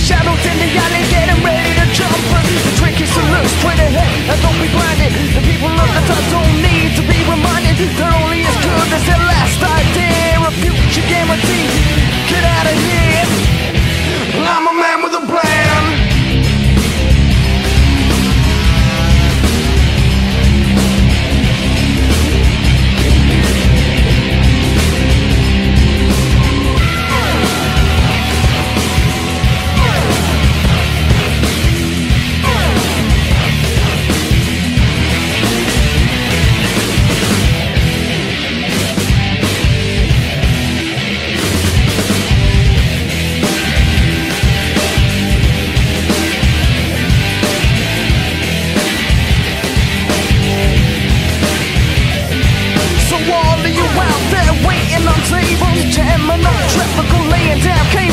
on always shadows in the alley, getting ready to jump. But The trick is to look straight ahead and don't be blinded. The people of the top don't need to be reminded. They're tables, jamming on traffic laying down